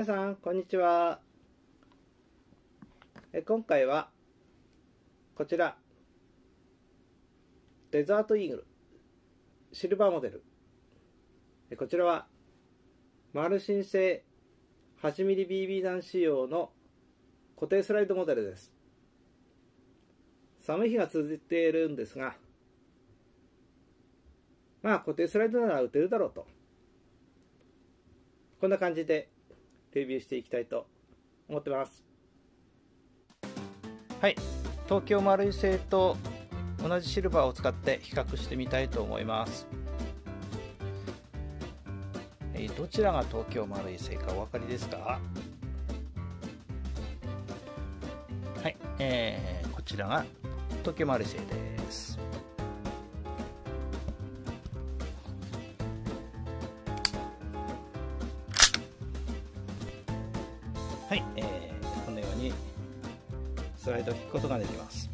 皆さん、こんにちは。え今回は、こちら、デザートイーグル、シルバーモデル。えこちらは、マルシン製 8mmBB 弾仕様の固定スライドモデルです。寒い日が続いているんですが、まあ固定スライドなら打てるだろうと。こんな感じでレビューしていきたいと思ってます。はい、東京丸い製と同じシルバーを使って比較してみたいと思います。えどちらが東京丸い製かお分かりですか？はい、えーこちらが東京丸い製です。はい、えーこのようにスライドを引くことができます。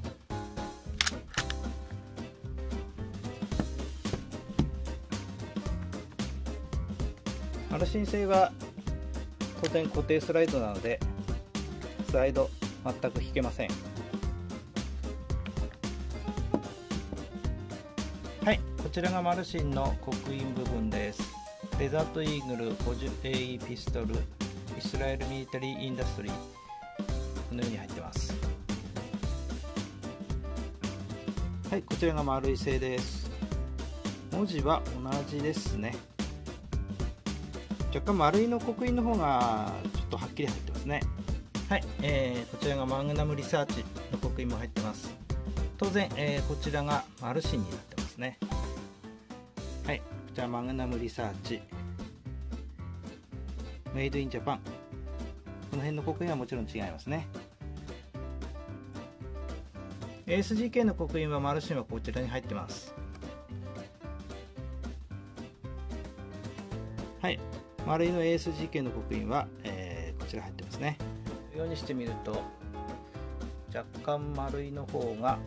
マルシン製は当然固定スライドなのでスライド全く引けません。はい、こちらがマルシンの刻印部分です。デザートイーグル 50AE ピストルイスラエルミリタリーインダストリーこのように入ってます。はいこちらが丸い製です。文字は同じですね。若干丸いの刻印の方がちょっとはっきり入ってますね。はい、えーこちらがマグナムリサーチの刻印も入ってます。当然、えーこちらがマルシンになってますね。はいこちらマグナムリサーチ Made in Japan この辺の刻印はもちろん違いますね。ASGK の刻印はマルシンはこちらに入ってます。はい。マルイの ASGK の刻印は、えーこちら入ってますね。ようにしてみると若干マルイの方が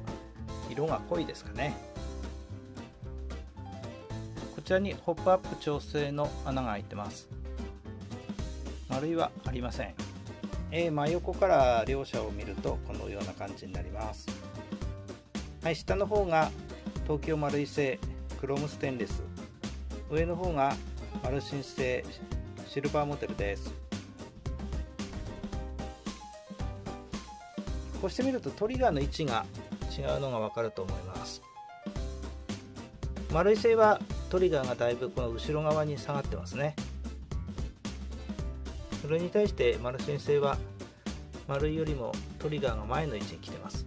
色が濃いですかね。こちらにホップアップ調整の穴が開いてます。丸いはありません、えー真横から両者を見るとこのような感じになります。はい下の方が東京丸い製クロームステンレス。上の方がマルシン製シルバーモデルです。こうしてみるとトリガーの位置が違うのがわかると思います。丸い製はトリガーがだいぶこの後ろ側に下がってますね。れに対してマルシン製は丸いよりもトリガーが前の位置に来てます。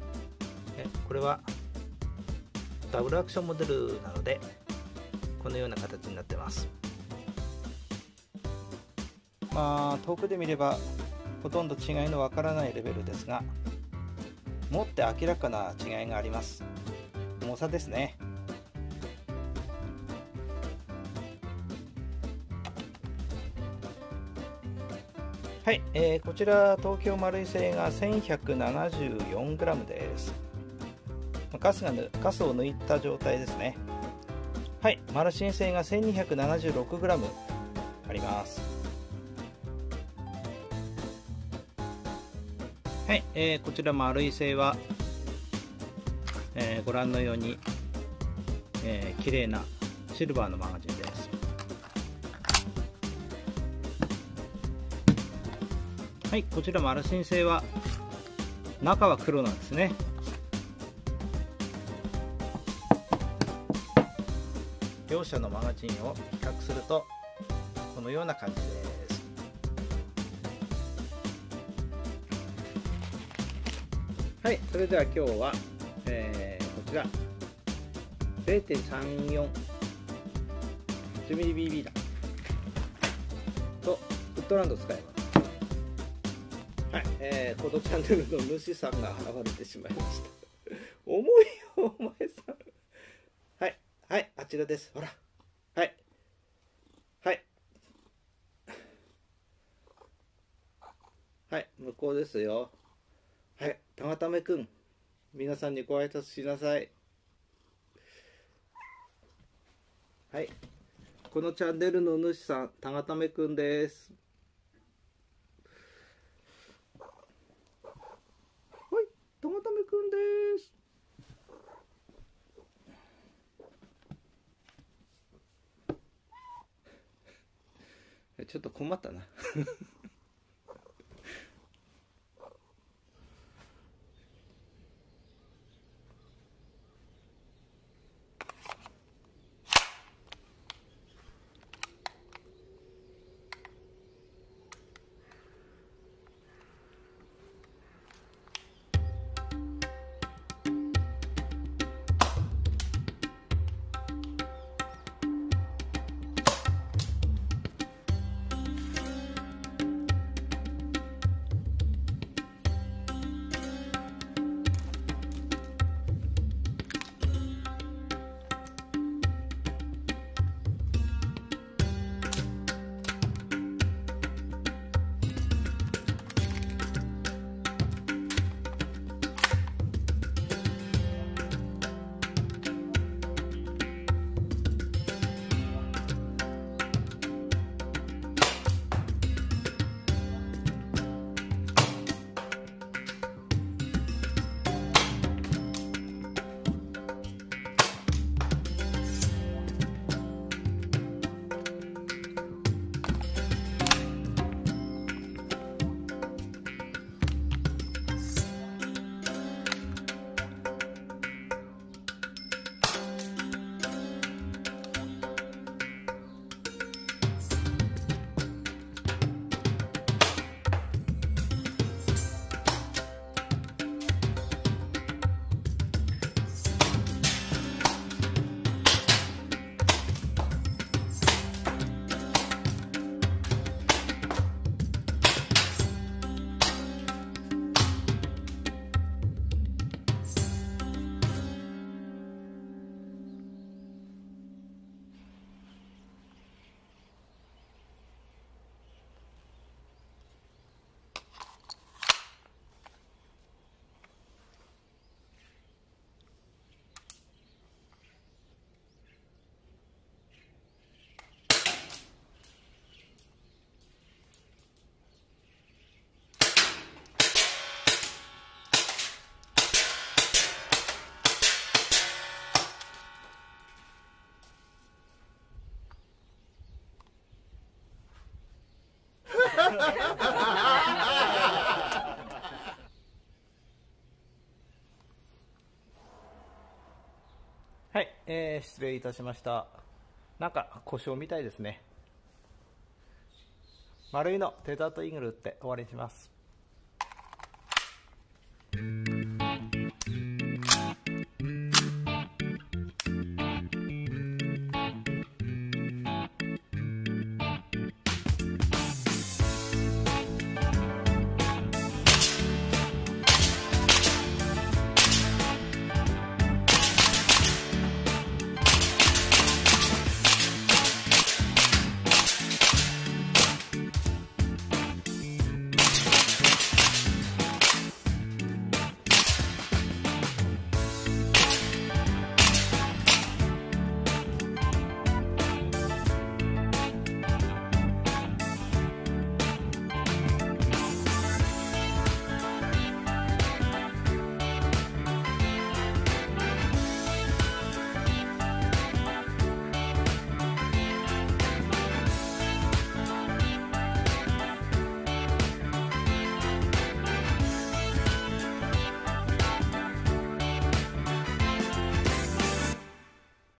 これはダブルアクションモデルなのでこのような形になってます。まあ遠くで見ればほとんど違いのわからないレベルですがもって明らかな違いがあります。重さですね。はい、えーこちら東京丸い製が 1174g です。ガスがぬガスを抜いた状態ですね。はいマルシン製が 1276g あります。はい、えーこちら丸い製は、えーご覧のように、えー綺麗なシルバーのマガジンです。はいこちらマルシン製は中は黒なんですね。両者のマガジンを比較するとこのような感じです。はいそれでは今日は、えーこちら。0.34 10mmBB だ。とウッドランドを使います。はい、えー、このチャンネルの主さんが現れてしまいました。重いよお前さん。はい。はいあちらです。ほら。はい。はい。はい向こうですよ。はいたまためくん。皆さんにご挨拶しなさい。はい。このチャンネルの主さんたがためくんですれちょっと困ったな。はい、えー、失礼いたしました。なんか故障みたいですね。丸いのテザートイーグルって終わりにします。